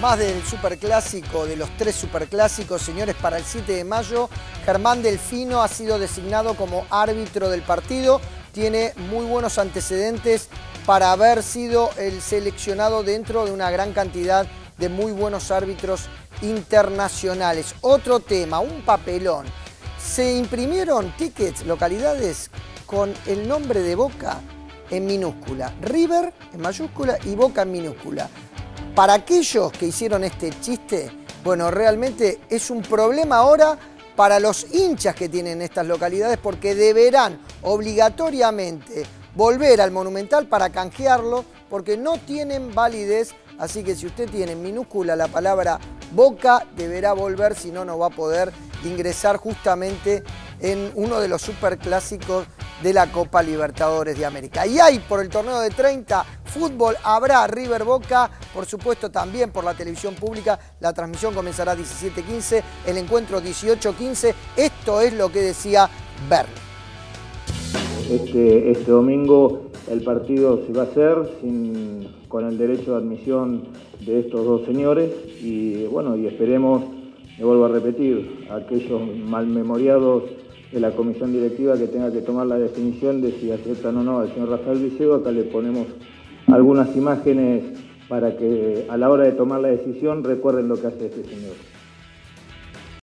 más del superclásico, de los tres superclásicos, señores, para el 7 de mayo. Germán Delfino ha sido designado como árbitro del partido. Tiene muy buenos antecedentes para haber sido el seleccionado dentro de una gran cantidad de muy buenos árbitros internacionales. Otro tema, un papelón. Se imprimieron tickets, localidades, con el nombre de Boca en minúscula. River en mayúscula y Boca en minúscula. Para aquellos que hicieron este chiste, bueno, realmente es un problema ahora para los hinchas que tienen estas localidades porque deberán obligatoriamente volver al Monumental para canjearlo porque no tienen validez. Así que si usted tiene en minúscula la palabra Boca, deberá volver, si no, no va a poder ingresar justamente en uno de los superclásicos de la Copa Libertadores de América. Y hay por el torneo de 30 fútbol, habrá River Boca, por supuesto también por la televisión pública, la transmisión comenzará a 17.15, el encuentro 18.15, esto es lo que decía. Este, este, domingo el partido se va a hacer con el derecho de admisión de estos dos señores y bueno, y esperemos, me vuelvo a repetir, aquellos malmemoriados de la comisión directiva que tenga que tomar la definición de si aceptan o no al señor Rafael Viseo. Acá le ponemos algunas imágenes para que a la hora de tomar la decisión recuerden lo que hace este señor.